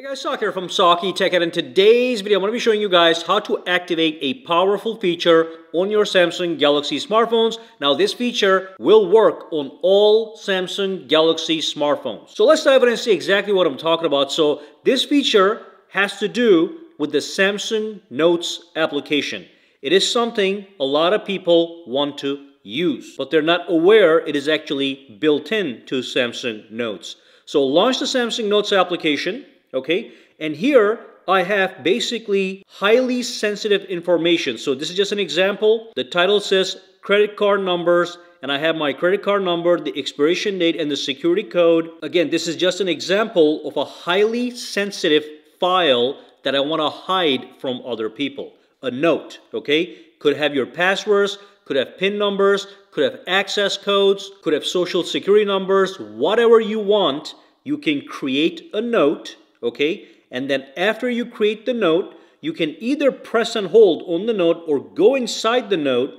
Hey guys, Saki here from SakiTech and in today's video I'm going to be showing you guys how to activate a powerful feature on your Samsung Galaxy smartphones. Now this feature will work on all Samsung Galaxy smartphones. So let's dive in and see exactly what I'm talking about. So this feature has to do with the Samsung Notes application. It is something a lot of people want to use, but they're not aware it is actually built in to Samsung Notes. So launch the Samsung Notes application okay? And here I have basically highly sensitive information. So this is just an example. The title says credit card numbers and I have my credit card number, the expiration date, and the security code. Again, this is just an example of a highly sensitive file that I want to hide from other people. A note, okay? Could have your passwords, could have PIN numbers, could have access codes, could have social security numbers, whatever you want, you can create a note okay? And then after you create the note, you can either press and hold on the note or go inside the note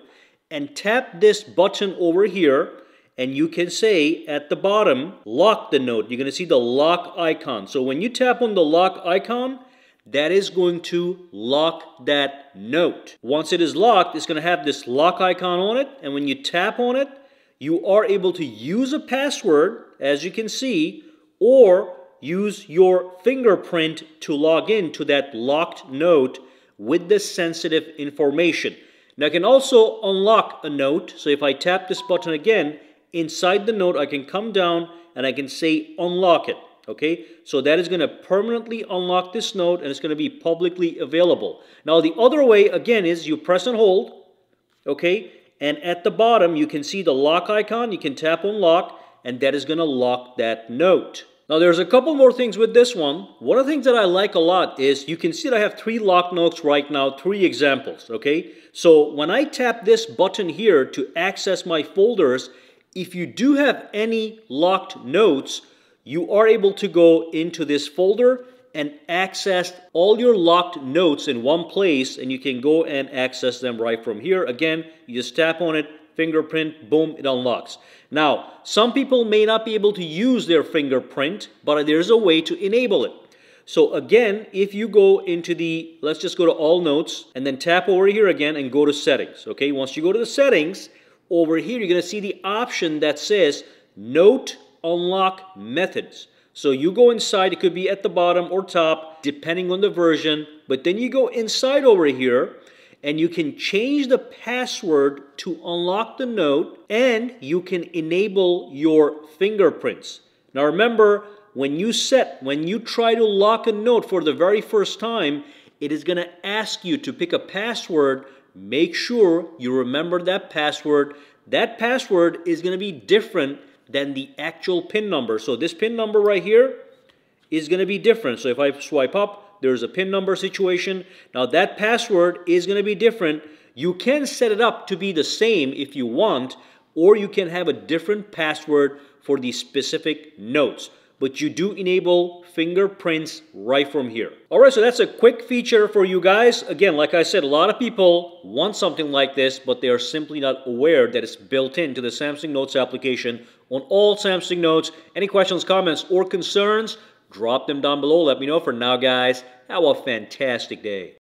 and tap this button over here and you can say at the bottom, lock the note. You're to see the lock icon. So when you tap on the lock icon, that is going to lock that note. Once it is locked, it's to have this lock icon on it. And when you tap on it, you are able to use a password, as you can see, or use your fingerprint to log in to that locked note with the sensitive information. Now I can also unlock a note. So if I tap this button again, inside the note I can come down and I can say unlock it. Okay, so that is going to permanently unlock this note and it's going to be publicly available. Now the other way again is you press and hold. Okay, and at the bottom you can see the lock icon. You can tap on lock and that is going to lock that note. Now there's a couple more things with this one. One of the things that I like a lot is you can see that I have three lock notes right now, three examples, okay? So when I tap this button here to access my folders, if you do have any locked notes, you are able to go into this folder and access all your locked notes in one place and you can go and access them right from here. Again, you just tap on it, fingerprint, boom, it unlocks. Now, some people may not be able to use their fingerprint, but there's a way to enable it. So again, if you go into the, let's just go to all notes and then tap over here again and go to settings. Okay, once you go to the settings, over here you're to see the option that says note unlock methods. So you go inside, it could be at the bottom or top, depending on the version, but then you go inside over here and you can change the password to unlock the note and you can enable your fingerprints. Now remember, when you set, when you try to lock a note for the very first time, it is going to ask you to pick a password. Make sure you remember that password. That password is going to be different than the actual PIN number. So this PIN number right here is going to be different. So if I swipe up, there's a PIN number situation. Now that password is going to be different. You can set it up to be the same if you want, or you can have a different password for the specific notes. But you do enable fingerprints right from here. Alright, so that's a quick feature for you guys. Again, like I said, a lot of people want something like this, but they are simply not aware that it's built into the Samsung Notes application on all Samsung Notes. Any questions, comments, or concerns? Drop them down below. Let me know. For now, guys, have a fantastic day.